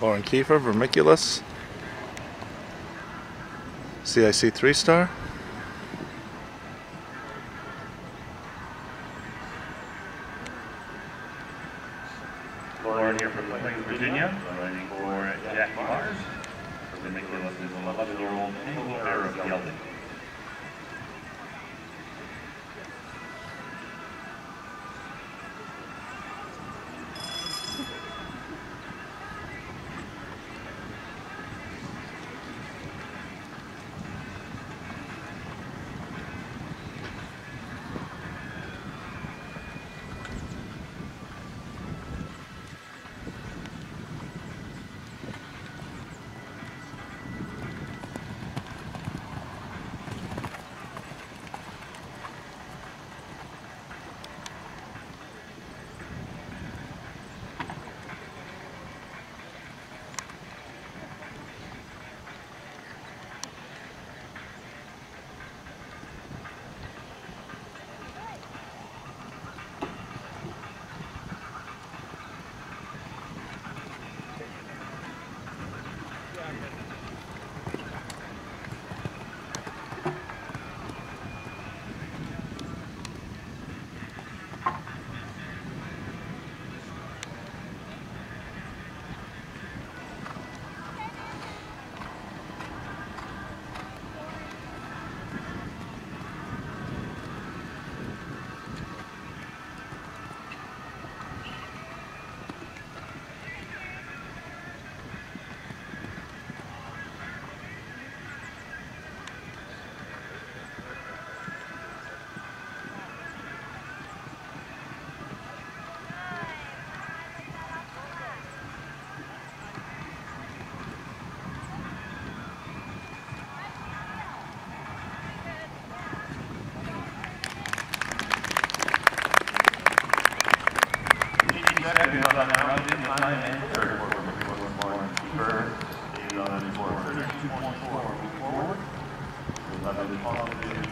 Lauren Kieffer, Vermiculus. CIC 3 star. Lauren here from Plains, Virginia, running for Jackie Mars. Vermiculus is an 11-year-old single Second on that round, in time and third for Lauren Kieffer, is on for 32.4 forward. 11 to follow.